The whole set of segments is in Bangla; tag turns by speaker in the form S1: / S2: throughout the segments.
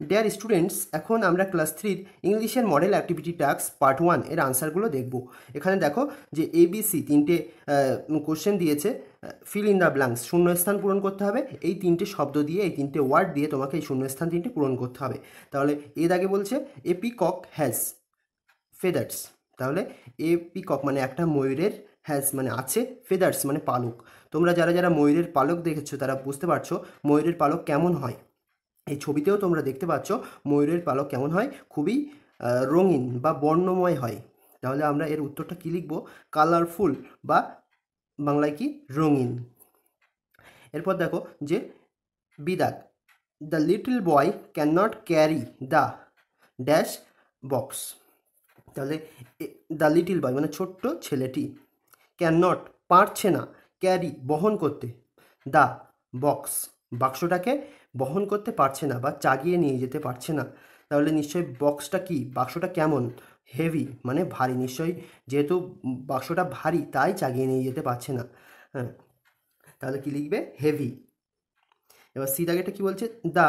S1: ডিয়ার স্টুডেন্টস এখন আমরা ক্লাস থ্রির ইংলিশের মডেল অ্যাক্টিভিটি টাস্ক পার্ট ওয়ানের আনসারগুলো দেখব। এখানে দেখো যে এবিসি তিনটে কোশ্চেন দিয়েছে। ফিল ইন দ্য ব্ল্যাঙ্কস শূন্যস্থান পূরণ করতে হবে। এই তিনটে শব্দ দিয়ে, এই তিনটে ওয়ার্ড দিয়ে তোমাকে এই শূন্যস্থান তিনটে পূরণ করতে হবে। তাহলে এর আগে বলছে এ পিকক হ্যাজ ফেদার্স তাহলে এ পিকক মানে একটা ময়ূরের হ্যাজ মানে আছে ফেদার্স মানে পালক। তোমরা যারা যারা ময়ূরের পালক দেখেছ, তারা বুঝতে পারছ ময়ূরের পালক কেমন হয়। এই ছবিতেও তোমরা দেখতে পাচ্ছ ময়ূরের পালক কেমন হয়? খুবই রঙিন বা বর্ণময় হয়। তাহলে আমরা এর উত্তরটা কী লিখব? কালারফুল বা বাংলায় কি? রঙিন। এরপর দেখো যে বিদাক the little boy can not carry the dash box তাহলে দ্য লিটল বয় মানে ছোট্ট ছেলেটি ক্যান নট পারছে না ক্যারি বহন করতে দ্য বক্স বাক্সটাকে বহন করতে পারছে না বা চাগিয়ে নিয়ে যেতে পারছে না। তাহলে নিশ্চয়ই বক্সটা কি? বাক্সটা কেমন? হেভি মানে ভারী। নিশ্চয়ই যেহেতু বাক্সটা ভারী, তাই চাগিয়ে নিয়ে যেতে পারছে না। হ্যাঁ তাহলে কি লিখবে? হেভি এবার সি দাগেটা কী বলছে? The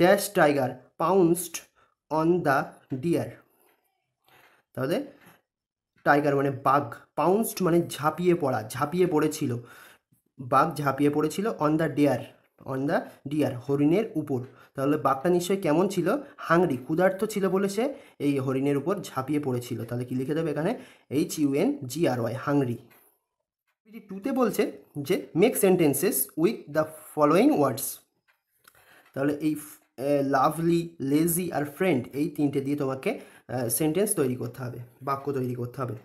S1: dash tiger pounced on the deer তাহলে টাইগার মানে বাঘ। পাউন্সড মানে ঝাঁপিয়ে পড়া, ঝাঁপিয়ে পড়েছিল। বাঘ ঝাঁপিয়ে পড়েছিল on the dare on the deer হরিণের উপর। তাহলে বাঘটা নিশ্চয়ই কেমন ছিল? হাংরি, ক্ষুধার্ত ছিল বলে সে এই হরিণের উপর ঝাঁপিয়ে পড়েছিল। তাহলে কি লিখে দেবে এখানে? H U N G R Y hungry. টুতে বলছে যে make sentences with the following words তাহলে এই লাভলি লেজি আর ফ্রেন্ড এই তিনটে দিয়ে তোমাকে সেন্টেন্স তৈরি করতে হবে, বাক্য তৈরি করতে হবে।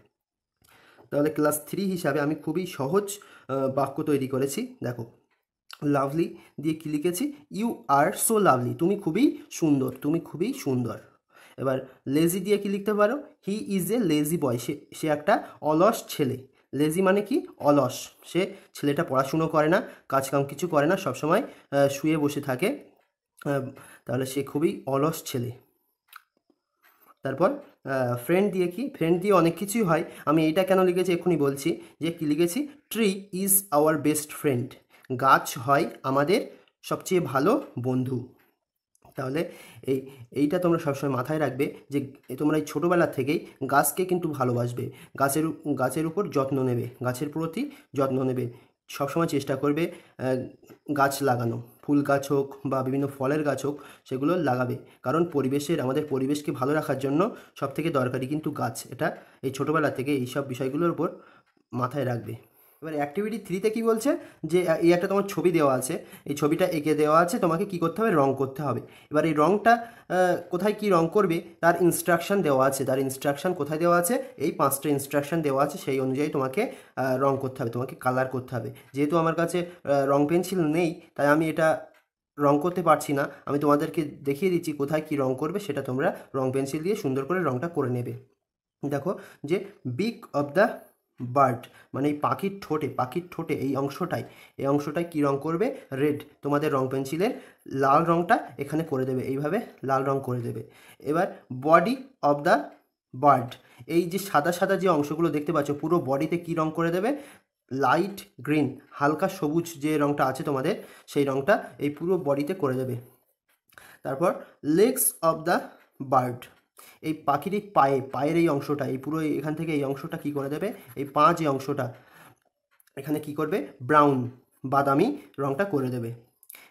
S1: তাহলে ক্লাস থ্রি হিসাবে আমি খুবই সহজ বাক্য তৈরি করেছি। দেখো লাভলি দিয়ে কী লিখেছি? ইউ আর সো লাভলি তুমি খুবই সুন্দর, তুমি খুবই সুন্দর। এবার লেজি দিয়ে কি লিখতে পারো? হি ইজ এ লেজি বয় সে সে একটা অলস ছেলে। লেজি মানে কি? অলস। সে ছেলেটা পড়াশুনো করে না, কাজকাম কিছু করে না, সবসময় শুয়ে বসে থাকে। তাহলে সে খুবই অলস ছেলে। তারপর ফ্রেন্ড দিয়ে কি? ফ্রেন্ড দিয়ে অনেক কিছুই হয়। আমি এইটা কেন লিখেছি এক্ষুনি বলছি যে কি লিখেছি? Tree is our best friend গাছ হয় আমাদের সবচেয়ে ভালো বন্ধু। তাহলে এই, এইটা তোমরা সবসময় মাথায় রাখবে যে তোমরা এই ছোটোবেলা থেকেই গাছকে কিন্তু ভালোবাসবে। গাছের গাছের উপর যত্ন নেবে, গাছের প্রতি যত্ন নেবে। সবসময় চেষ্টা করবে গাছ লাগানো। ফুল গাছ হোক বা বিভিন্ন ফলের গাছ হোক, সেগুলো লাগাবে। কারণ পরিবেশের, আমাদের পরিবেশকে ভালো রাখার জন্য সবথেকে দরকারি কিন্তু গাছ। এটা এই ছোটোবেলা থেকে এইসব বিষয়গুলোর উপর মাথায় রাখবে। এবার অ্যাক্টিভিটি থ্রিতে কী বলছে? যে এই একটা তোমার ছবি দেওয়া আছে। এই ছবিটা এঁকে দেওয়া আছে, তোমাকে কি করতে হবে? রং করতে হবে। এবার এই রংটা কোথায় কি রং করবে? তার ইনস্ট্রাকশান দেওয়া আছে। তার ইনস্ট্রাকশান কোথায় দেওয়া আছে? এই পাঁচটা ইনস্ট্রাকশান দেওয়া আছে, সেই অনুযায়ী তোমাকে রং করতে হবে। তোমাকে কালার করতে হবে। যেহেতু আমার কাছে রং পেন্সিল নেই, তাই আমি এটা রং করতে পারছি না। আমি তোমাদেরকে দেখিয়ে দিচ্ছি কোথায় কি রং করবে, সেটা তোমরা রং পেন্সিল দিয়ে সুন্দর করে রংটা করে নেবে। দেখো, যে বিগ অফ দ্য বার্ড মানে এই পাখির ঠোঁটে পাখির ঠোঁটে এই অংশটাই, এই অংশটায় কী রং করবে? রেড, তোমাদের রং পেন্সিলের। লাল রংটা এখানে করে দেবে, এইভাবে লাল রং করে দেবে। এবার বডি অফ দ্য বার্ড, এই যে সাদা সাদা যে অংশগুলো দেখতে পাচ্ছ, পুরো বডিতে কী রং করে দেবে? লাইট গ্রিন, হালকা সবুজ যে রংটা আছে তোমাদের, সেই রংটা এই পুরো বডিতে করে দেবে। তারপর লেগস অফ দ্য বার্ড এই পাখির এই পায়ে, পায়ের এই অংশটা, এই পুরো এখান থেকে এই অংশটা কি করে দেবে এই পা যে অংশটা। এখানে কি করবে? ব্রাউন বাদামি রংটা করে দেবে।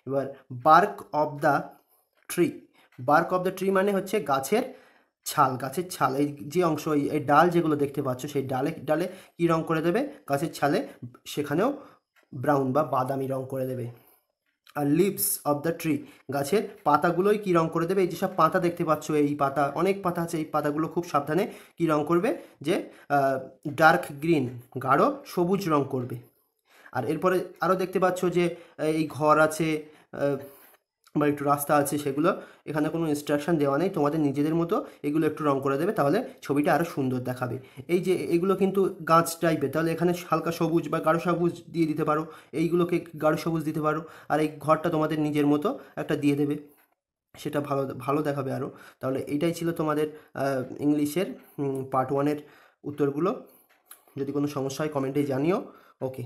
S1: এবার bark of the tree. Bark of the tree মানে হচ্ছে গাছের ছাল গাছের ছাল। এই যে অংশ এই ডাল যেগুলো দেখতে পাচ্ছ, সেই ডালে ডালে কী রং করে দেবে? গাছের ছালে সেখানেও ব্রাউন বা বাদামি রং করে দেবে। লিভস অফ দ্য ট্রি গাছের পাতাগুলোই কী রং করে দেবে? এই যেসব পাতা দেখতে পাচ্ছ, এই পাতা, অনেক পাতা আছে, এই পাতাগুলো খুব সাবধানে কী রং করবে? যে ডার্ক গ্রিন গাঢ় সবুজ রং করবে। আর এরপরে আরও দেখতে পাচ্ছ যে, এই ঘর আছে বা একটু রাস্তা আছে সেগুলো, এখানে কোনো ইনস্ট্রাকশান দেওয়া নেই, তোমাদের নিজেদের মতো এগুলো একটু রং করে দেবে, তাহলে ছবিটা আরও সুন্দর দেখাবে। এই যে এগুলো কিন্তু গাছ টাইপের তাহলে এখানে হালকা সবুজ বা গাঢ় সবুজ দিয়ে দিতে পারো, এইগুলোকে গাঢ় সবুজ দিতে পারো, আর এই ঘরটা তোমাদের নিজের মতো একটা দিয়ে দেবে, সেটা ভালো ভালো দেখাবে আরও তাহলে এটাই ছিল তোমাদের ইংলিশের পার্ট ওয়ানের উত্তরগুলো। যদি কোনো সমস্যা হয় কমেন্টে জানিও। ওকে